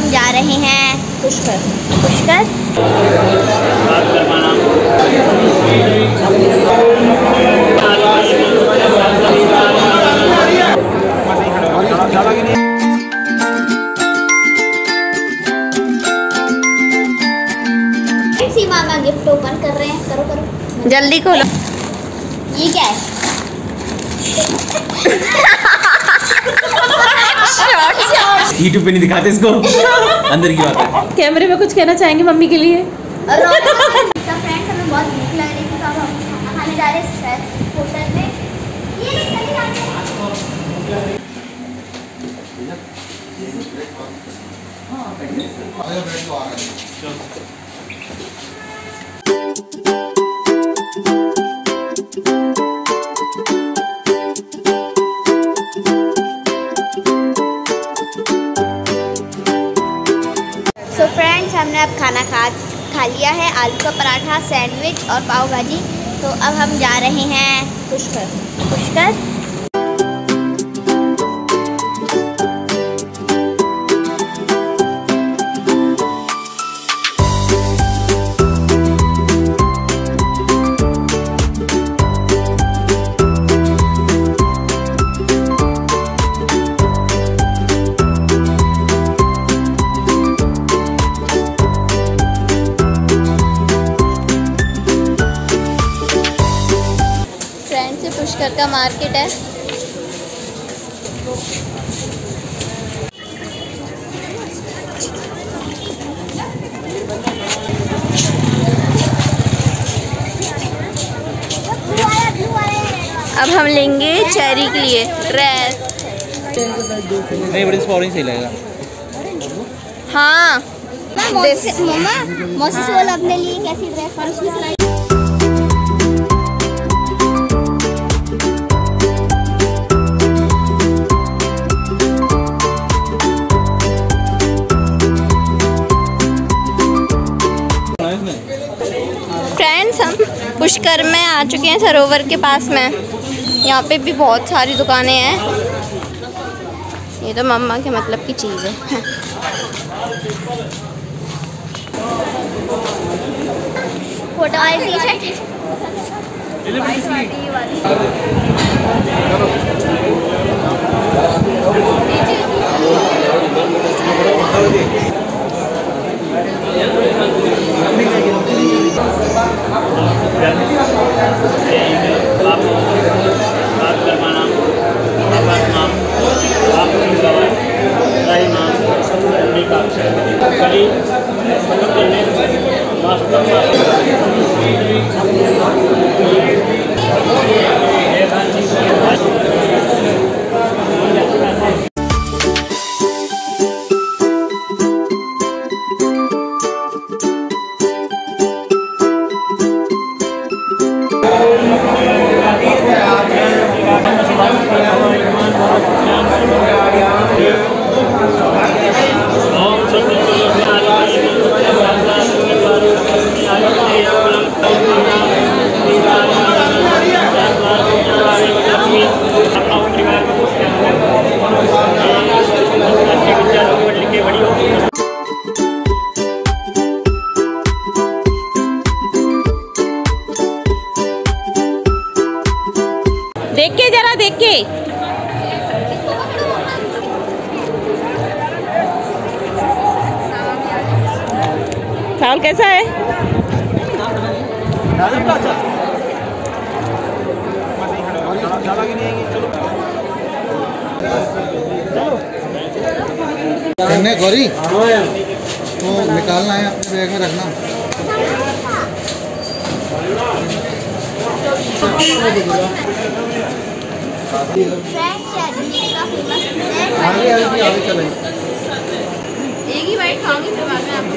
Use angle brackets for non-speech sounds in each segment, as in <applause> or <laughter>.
हम जा रहे हैं। पुष्कर। पुष्कर? गिफ्ट ओपन कर रहे हैं? करो करो। जल्दी खोलो। ये क्या है? <laughs> <laughs> यूट्यूब पे नहीं दिखाते इसको। अंदर की बात है। कैमरे में कुछ कहना चाहेंगे मम्मी के लिए? और खाना खा खा लिया है, आलू का पराठा, सैंडविच और पाव भाजी। तो अब हम जा रहे हैं पुष्कर। पुष्कर? पुष्कर का मार्केट है। अब हम लेंगे चेरी के लिए ड्रेस नहीं बड़ी ऑरेंज सही लगेगा। हाँ। मौसी बोला अपने लिए कैसी ड्रेस आ चुके हैं सरोवर के पास में। यहाँ पे भी बहुत सारी दुकानें हैं। ये तो मम्मा के मतलब की चीज़ है। फ़ोटो वाली टी शर्ट कड़ी देख के, जरा देख के। चावल कैसा है? गौरी? तो निकालना है, अपने बैग में रखना। एक ही बाइट खाऊँगी फिर बाद में आपको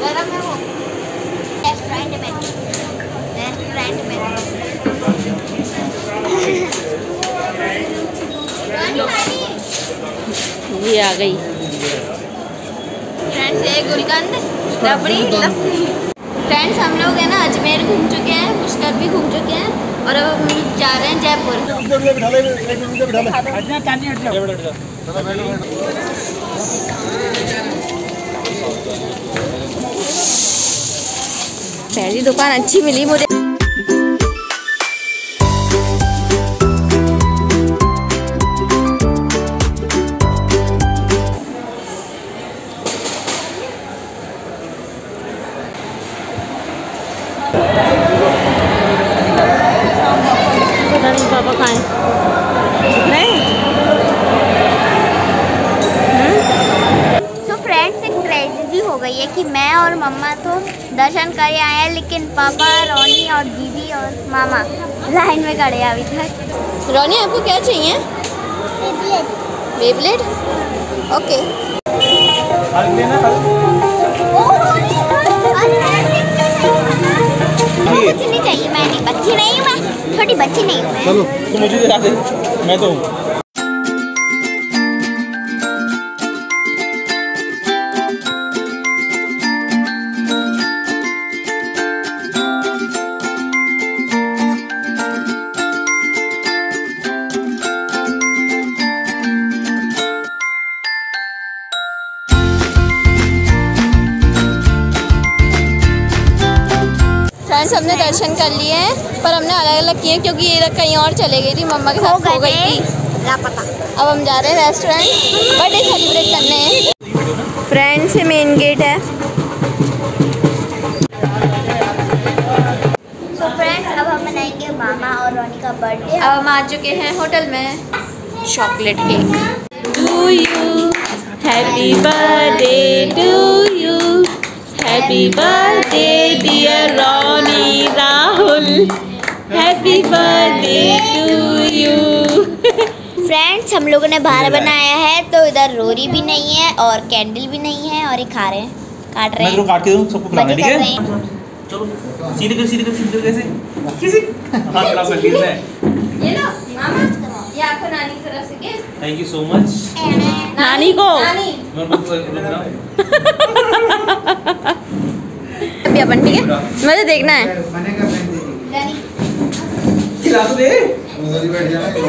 गरम है वो। रेस्टोरेंट में। रेस्टोरेंट में। रानी रानी ये आ गई। फ्रेंड्स ये गुलकंद रबड़ी लस्सी। फ्रेंड्स हम लोग है ना अजमेर घूम चुके हैं पुष्कर भी घूम चुके हैं और अब हम जा रहे हैं जयपुर। पहली दुकान अच्छी मिली मुझे। पता नहीं पापा खाए। नहीं। तो फ्रेंड्स एक ट्रेजेडी हो गई है कि मैं और मम्मा तो दर्शन कर आए हैं लेकिन पापा रोनी और दीदी और मामा लाइन में खड़े हैं अभी तक। रोनी आपको क्या चाहिए? बेबलेट ओके बच्ची नहीं हूँ मैं छोटी बच्ची नहीं हूँ मैं चलो तो मुझे दे। मैं तो हूँ। फ्रेंड्स हमने दर्शन कर लिए हैं पर हमने अलग अलग किए क्योंकि ये कहीं और चले गई थी मम्मा के साथ खो गई थी। लापता। अब हम जा रहे हैं रेस्टोरेंट बर्थडे सेलिब्रेट करने। फ्रेंड्स ये मेन गेट है। फ्रेंड्स अब हम मनाएँगे मामा और रोनी का बर्थडे अब हम आ चुके हैं होटल में chocolate cake to you happy birthday to you happy birthday dear Ronnie happy birthday to you friends हम लोगों ने बाहर बनाया है तो इधर रोरी भी नहीं है और कैंडल भी नहीं है और ये खा रहे हैं काट रहे मैं हैं। काट के दूँ सबको खिलाना ठीक है? चलो सीधे कर सीधे कर सीधे कैसे? किसी खराब कर दिया मैं। ये लो मामा ये आपको नानी की तरफ़ से gift thank you so much नानी। को? नानी। मैं बस रुक रहा <laughs> अभी अपन ठीक है? <laughs> मुझे देखना है मने का फ्रेंड दीदी नानी खिला तो दे। उधर ही बैठ जाना दे दो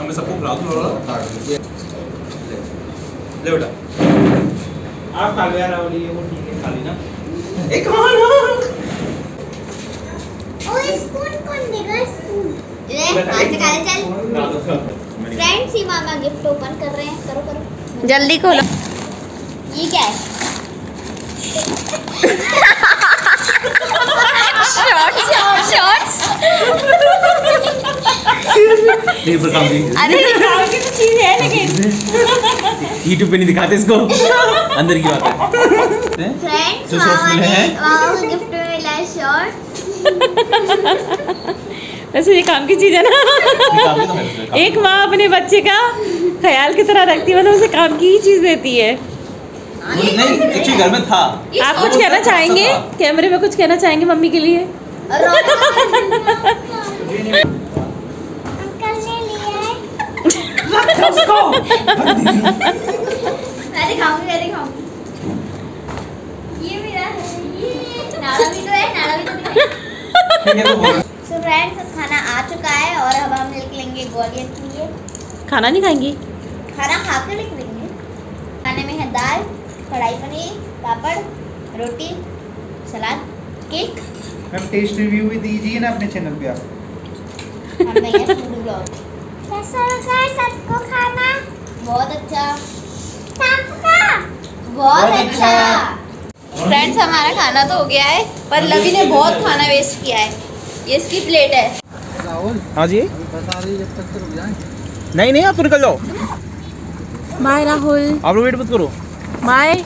मैं सबको खिला दूँ ले। बेटा। आप खा लो यार और ये वो ठीक है खा ली ना। एक खाना स्पून कौन देगा स्पून ले हाथ से खा ले चल। फ्रेंड्स ही मामा गिफ्ट ओपन कर रहे हैं करो करो। जल्दी खोलो। ये क्या है शॉर्ट्स शॉर्ट्स ये पर काम नहीं अरे चीज़ है लेकिन। यूट्यूब पे नहीं दिखाते इसको। अंदर की बात है। फ्रेंड्स मामा ने मामा को गिफ्ट में मिला है शॉर्ट्स वैसे ये काम की चीज़ है ना। दो मेरे एक माँ अपने बच्चे का ख्याल की तरह रखती है मतलब उसे काम की ही चीज़ देती है। नहीं एक्चुअली घर में था। आप कुछ कहना चाहेंगे? कैमरे में कुछ कहना चाहेंगे मम्मी के लिए? और <laughs> अंकल ने लिया है। मैं दिखाऊँगी मैं दिखाऊँगी। ये मेरा है ये नाड़ा भी तो है नाड़ा भी तो दिखाई सो फ्रेंड्स खाना आ चुका है और अब हम निकलेंगे ग्वालियर के लिए। खाना नहीं खाएँगी? खाना खा कर निकलेंगे खाने में है दाल। कढ़ाई पनीर पापड़ रोटी सलाद केक। मैम टेस्ट रिव्यू भी दीजिए ना अपने चैनल पे आप। हम नहीं है फ़ूड ब्लॉग कैसा लगा सबको खाना? बहुत अच्छा। बहुत अच्छा। फ्रेंड्स हमारा खाना तो हो गया है पर लवी ने बहुत खाना वेस्ट किया है। ये इसकी प्लेट है। राहुल हाँ जी। तो रुक जाए। नहीं नहीं आप तो निकल जाओ। बाय राहुल आप लोग वेट मत करो। बाय